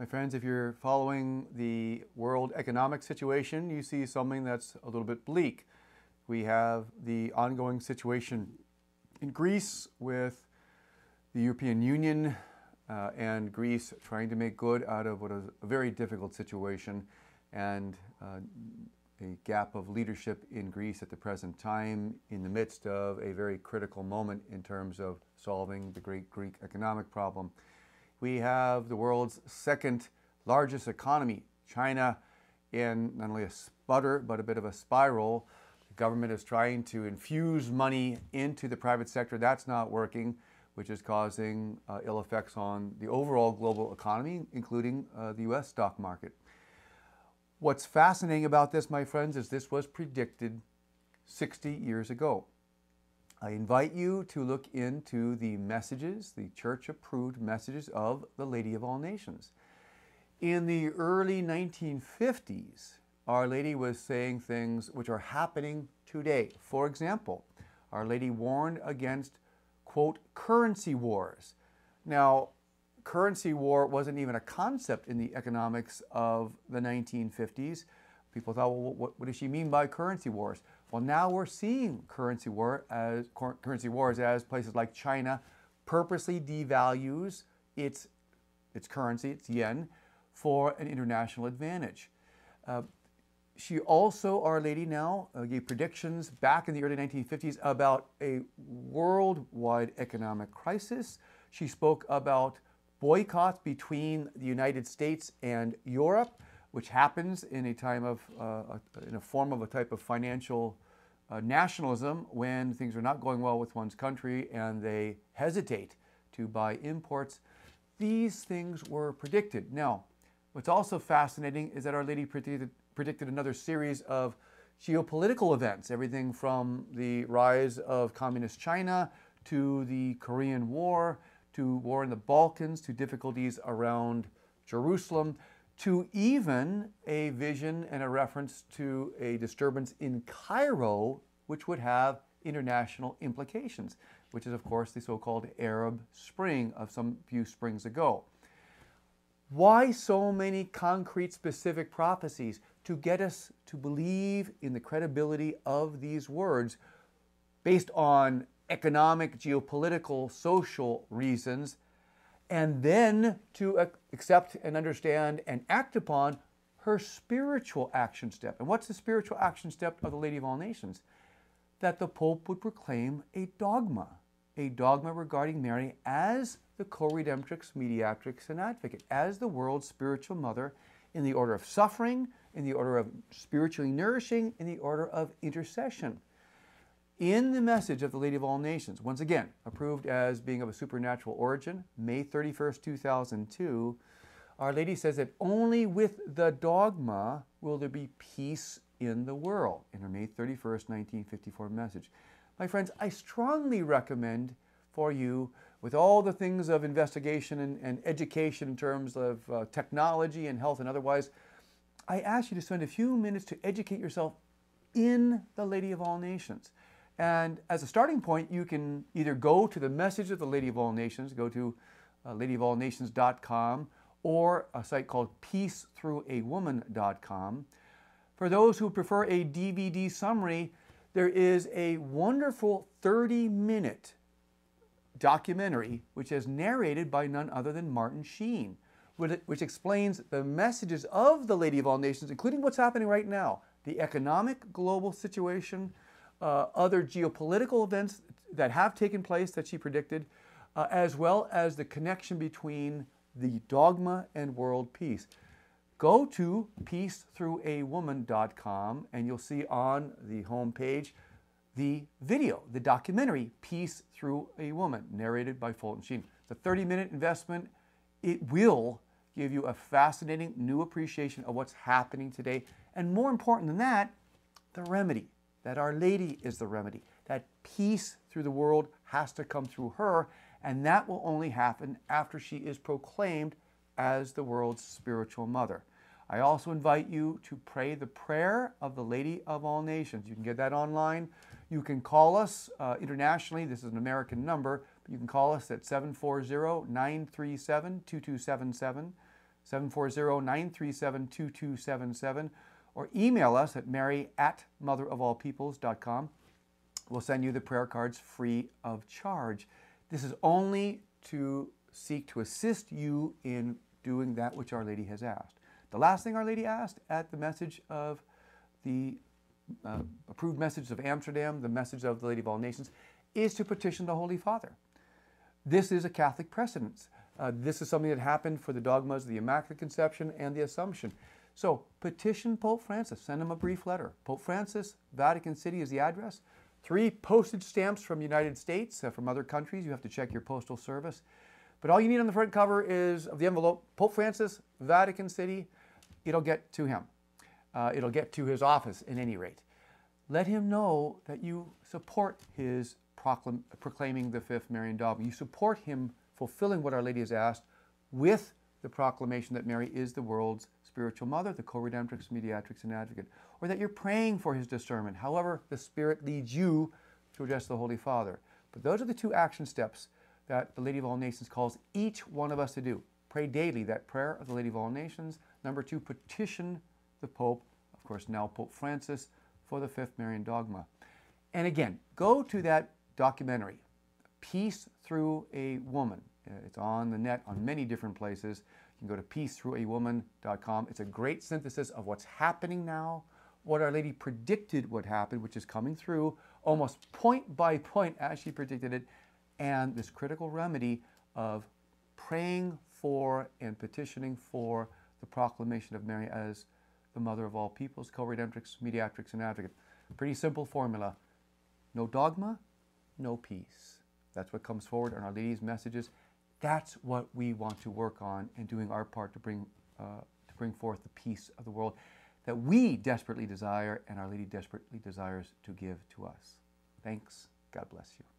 My friends, if you're following the world economic situation, you see something that's a little bit bleak. We have the ongoing situation in Greece with the European Union uh, and Greece trying to make good out of what is a very difficult situation and uh, a gap of leadership in Greece at the present time in the midst of a very critical moment in terms of solving the great Greek economic problem. We have the world's second largest economy, China, in not only a sputter, but a bit of a spiral. The government is trying to infuse money into the private sector. That's not working which is causing uh, ill effects on the overall global economy, including uh, the US stock market. What's fascinating about this, my friends, is this was predicted 60 years ago. I invite you to look into the messages, the church approved messages of the Lady of All Nations. In the early 1950s, Our Lady was saying things which are happening today. For example, Our Lady warned against quote, currency wars. Now, currency war wasn't even a concept in the economics of the 1950s. People thought, well, what, what does she mean by currency wars? Well, now we're seeing currency war as currency wars as places like China purposely devalues its its currency, its yen, for an international advantage. Uh, she also, Our Lady now, uh, gave predictions back in the early 1950s about a worldwide economic crisis. She spoke about boycotts between the United States and Europe, which happens in a time of, uh, in a form of a type of financial uh, nationalism when things are not going well with one's country and they hesitate to buy imports. These things were predicted. Now, what's also fascinating is that Our Lady predicted, predicted another series of geopolitical events, everything from the rise of communist China to the Korean War, to war in the Balkans, to difficulties around Jerusalem, to even a vision and a reference to a disturbance in Cairo, which would have international implications, which is, of course, the so called Arab Spring of some few springs ago. Why so many concrete, specific prophecies? To get us to believe in the credibility of these words based on economic, geopolitical, social reasons, and then to accept and understand and act upon her spiritual action step. And what's the spiritual action step of the Lady of All Nations? That the Pope would proclaim a dogma, a dogma regarding Mary as the co-redemptrix, mediatrix, and advocate, as the world's spiritual mother in the order of suffering, in the order of spiritually nourishing, in the order of intercession. In the message of the Lady of All Nations, once again, approved as being of a supernatural origin, May 31st, 2002, Our Lady says that only with the dogma will there be peace in the world, in her May 31st, 1954 message. My friends, I strongly recommend for you with all the things of investigation and, and education in terms of uh, technology and health and otherwise, I ask you to spend a few minutes to educate yourself in the Lady of All Nations. And as a starting point, you can either go to the message of the Lady of All Nations, go to uh, ladyofallnations.com, or a site called peacethroughawoman.com. For those who prefer a DVD summary, there is a wonderful 30 minute documentary which is narrated by none other than Martin Sheen, which explains the messages of the Lady of All Nations, including what's happening right now, the economic global situation, uh, other geopolitical events that have taken place that she predicted, uh, as well as the connection between the dogma and world peace. Go to peacethroughawoman.com and you'll see on the home page the video, the documentary, Peace Through a Woman, narrated by Fulton Sheen. It's a 30 minute investment. It will give you a fascinating new appreciation of what's happening today. And more important than that, the remedy that Our Lady is the remedy. That peace through the world has to come through her, and that will only happen after she is proclaimed as the world's spiritual mother. I also invite you to pray the prayer of the Lady of All Nations. You can get that online you can call us uh, internationally. This is an American number. But you can call us at 740 937 2277. 740-937-2277, or email us at mary at motherofallpeoples.com. We'll send you the prayer cards free of charge. This is only to seek to assist you in doing that which Our Lady has asked. The last thing Our Lady asked at the message of the uh, approved message of Amsterdam, the message of the Lady of All Nations, is to petition the Holy Father. This is a Catholic precedence. Uh, this is something that happened for the dogmas of the Immaculate Conception and the Assumption. So petition Pope Francis, send him a brief letter. Pope Francis, Vatican City is the address. Three postage stamps from United States, uh, from other countries. You have to check your postal service. But all you need on the front cover is of the envelope, Pope Francis, Vatican City. It'll get to him. Uh, it'll get to his office at any rate. Let him know that you support his proclam- proclaiming the fifth Marian dogma. You support him fulfilling what Our Lady has asked with the proclamation that Mary is the world's spiritual mother, the co-redemptrix, mediatrix, and advocate, or that you're praying for his discernment, however the Spirit leads you to address the Holy Father. But those are the two action steps that the Lady of All Nations calls each one of us to do. Pray daily, that prayer of the Lady of All Nations. Number two, petition the Pope, of course now Pope Francis, for the fifth Marian dogma. And again, go to that documentary, Peace Through a Woman. Uh, it's on the net on many different places. You can go to peacethroughawoman.com. It's a great synthesis of what's happening now, what Our Lady predicted would happen, which is coming through almost point by point as she predicted it, and this critical remedy of praying for and petitioning for the proclamation of Mary as the mother of all peoples, co-redemptrix, mediatrix, and advocate. Pretty simple formula. No dogma, no peace. That's what comes forward in Our Lady's messages. That's what we want to work on and doing our part to bring, uh, to bring forth the peace of the world that we desperately desire and Our Lady desperately desires to give to us. Thanks. God bless you.